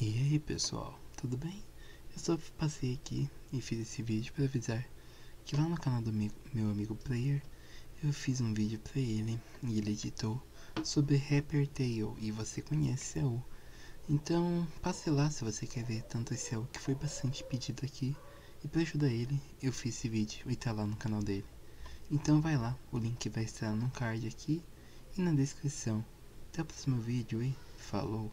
E aí pessoal, tudo bem? Eu só passei aqui e fiz esse vídeo para avisar que lá no canal do meu, amigo Player eu fiz um vídeo para ele e ele editou sobre Rapper Tale e você conhece o? Então passe lá se você quer ver tanto esse o que foi bastante pedido aqui e para ajudar ele eu fiz esse vídeo e tá lá no canal dele. Então vai lá, o link vai estar no card aqui e na descrição. Até o próximo vídeo e falou!